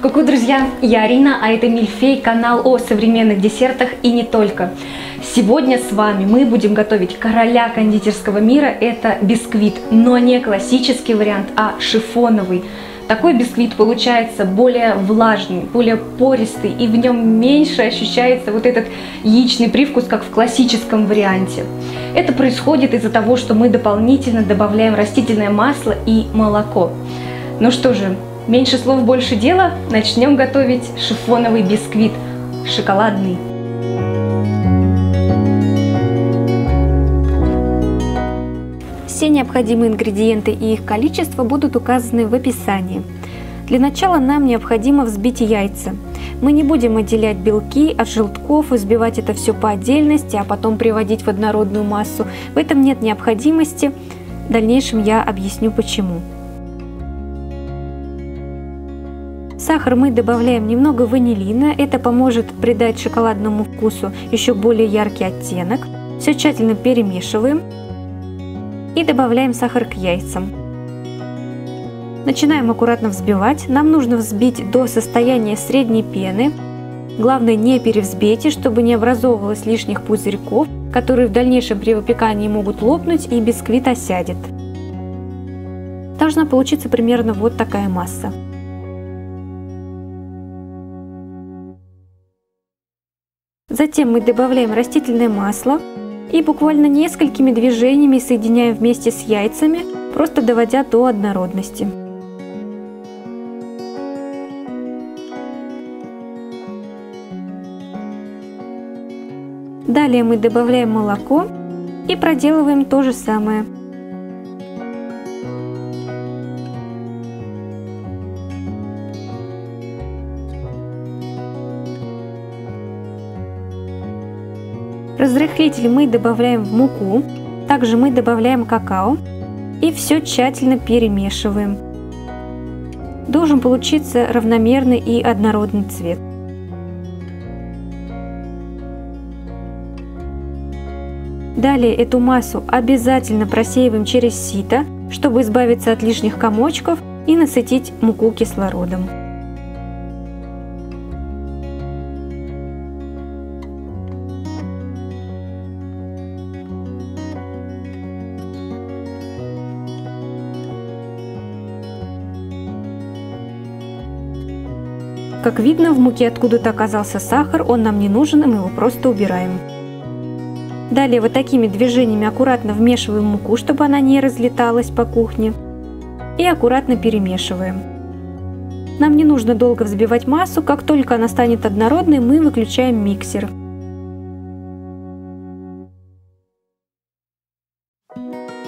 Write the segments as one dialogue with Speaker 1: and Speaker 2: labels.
Speaker 1: Ку-ку, друзья, я Арина, а это Мильфей, канал о современных десертах и не только. Сегодня с вами мы будем готовить короля кондитерского мира, это бисквит, но не классический вариант, а шифоновый. Такой бисквит получается более влажный, более пористый, и в нем меньше ощущается вот этот яичный привкус, как в классическом варианте. Это происходит из-за того, что мы дополнительно добавляем растительное масло и молоко. Ну что же, Меньше слов, больше дела. Начнем готовить шифоновый бисквит. Шоколадный. Все необходимые ингредиенты и их количество будут указаны в описании. Для начала нам необходимо взбить яйца. Мы не будем отделять белки от желтков, взбивать это все по отдельности, а потом приводить в однородную массу. В этом нет необходимости. В дальнейшем я объясню почему. Сахар мы добавляем немного ванилина. Это поможет придать шоколадному вкусу еще более яркий оттенок. Все тщательно перемешиваем и добавляем сахар к яйцам. Начинаем аккуратно взбивать. Нам нужно взбить до состояния средней пены. Главное не перевзбейте, чтобы не образовывалось лишних пузырьков, которые в дальнейшем при выпекании могут лопнуть и бисквит осядет. Должна получиться примерно вот такая масса. Затем мы добавляем растительное масло и буквально несколькими движениями соединяем вместе с яйцами, просто доводя до однородности. Далее мы добавляем молоко и проделываем то же самое – Разрыхлитель мы добавляем в муку, также мы добавляем какао и все тщательно перемешиваем. Должен получиться равномерный и однородный цвет. Далее эту массу обязательно просеиваем через сито, чтобы избавиться от лишних комочков и насытить муку кислородом. Как видно, в муке откуда-то оказался сахар, он нам не нужен, и мы его просто убираем. Далее вот такими движениями аккуратно вмешиваем муку, чтобы она не разлеталась по кухне. И аккуратно перемешиваем. Нам не нужно долго взбивать массу, как только она станет однородной, мы выключаем миксер.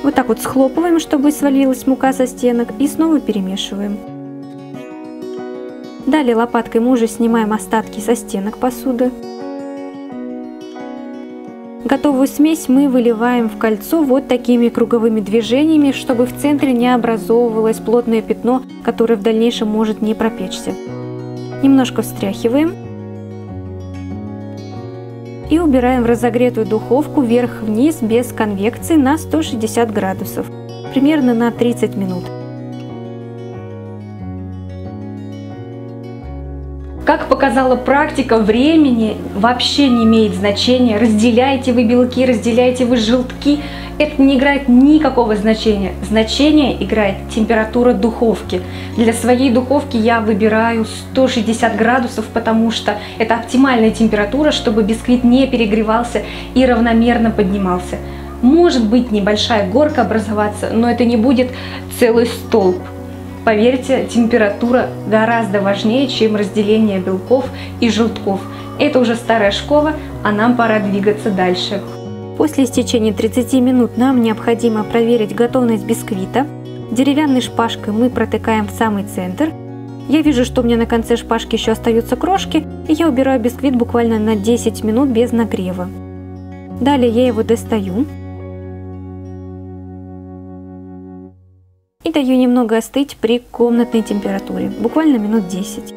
Speaker 1: Вот так вот схлопываем, чтобы свалилась мука со стенок и снова перемешиваем. Далее лопаткой мы уже снимаем остатки со стенок посуды. Готовую смесь мы выливаем в кольцо вот такими круговыми движениями, чтобы в центре не образовывалось плотное пятно, которое в дальнейшем может не пропечься. Немножко встряхиваем и убираем в разогретую духовку вверх-вниз без конвекции на 160 градусов, примерно на 30 минут. Как показала практика, времени вообще не имеет значения. Разделяете вы белки, разделяете вы желтки. Это не играет никакого значения. Значение играет температура духовки. Для своей духовки я выбираю 160 градусов, потому что это оптимальная температура, чтобы бисквит не перегревался и равномерно поднимался. Может быть небольшая горка образоваться, но это не будет целый столб. Поверьте, температура гораздо важнее, чем разделение белков и желтков. Это уже старая школа, а нам пора двигаться дальше. После истечения 30 минут нам необходимо проверить готовность бисквита. Деревянной шпажкой мы протыкаем в самый центр. Я вижу, что у меня на конце шпажки еще остаются крошки, и я убираю бисквит буквально на 10 минут без нагрева. Далее я его достаю. Даю немного остыть при комнатной температуре, буквально минут 10.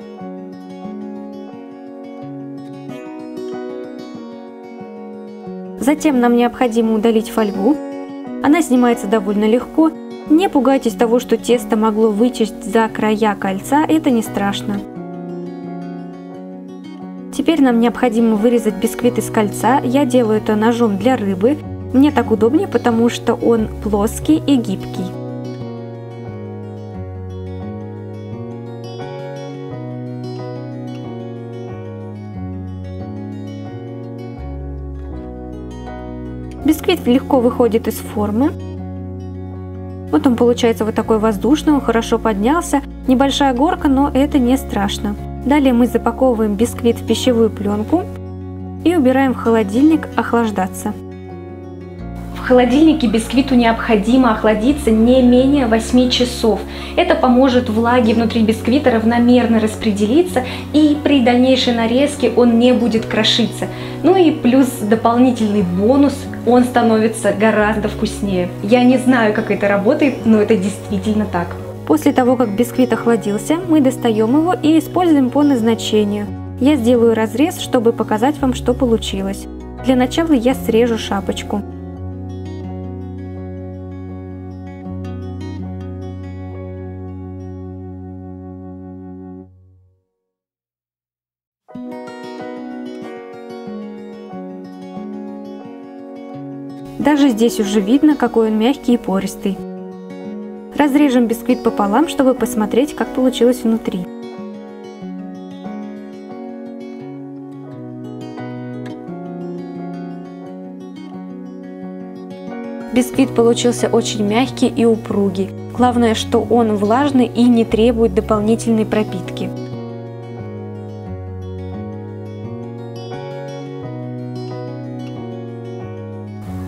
Speaker 1: Затем нам необходимо удалить фольгу. Она снимается довольно легко. Не пугайтесь того, что тесто могло вычесть за края кольца, это не страшно. Теперь нам необходимо вырезать бисквит из кольца. Я делаю это ножом для рыбы. Мне так удобнее, потому что он плоский и гибкий. Бисквит легко выходит из формы. Вот он получается вот такой воздушный, он хорошо поднялся. Небольшая горка, но это не страшно. Далее мы запаковываем бисквит в пищевую пленку и убираем в холодильник охлаждаться. В холодильнике бисквиту необходимо охладиться не менее 8 часов. Это поможет влаге внутри бисквита равномерно распределиться и при дальнейшей нарезке он не будет крошиться. Ну и плюс дополнительный бонус, он становится гораздо вкуснее. Я не знаю, как это работает, но это действительно так. После того, как бисквит охладился, мы достаем его и используем по назначению. Я сделаю разрез, чтобы показать вам, что получилось. Для начала я срежу шапочку. Даже здесь уже видно, какой он мягкий и пористый. Разрежем бисквит пополам, чтобы посмотреть, как получилось внутри. Бисквит получился очень мягкий и упругий. Главное, что он влажный и не требует дополнительной пропитки.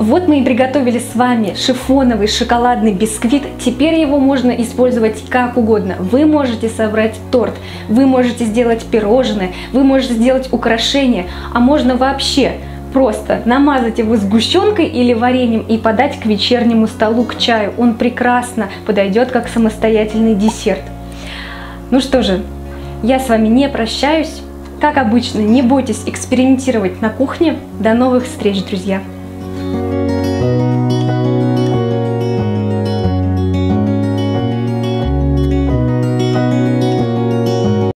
Speaker 1: Вот мы и приготовили с вами шифоновый шоколадный бисквит. Теперь его можно использовать как угодно. Вы можете собрать торт, вы можете сделать пирожное, вы можете сделать украшение, а можно вообще просто намазать его сгущенкой или вареньем и подать к вечернему столу, к чаю. Он прекрасно подойдет как самостоятельный десерт. Ну что же, я с вами не прощаюсь. Как обычно, не бойтесь экспериментировать на кухне. До новых встреч, друзья!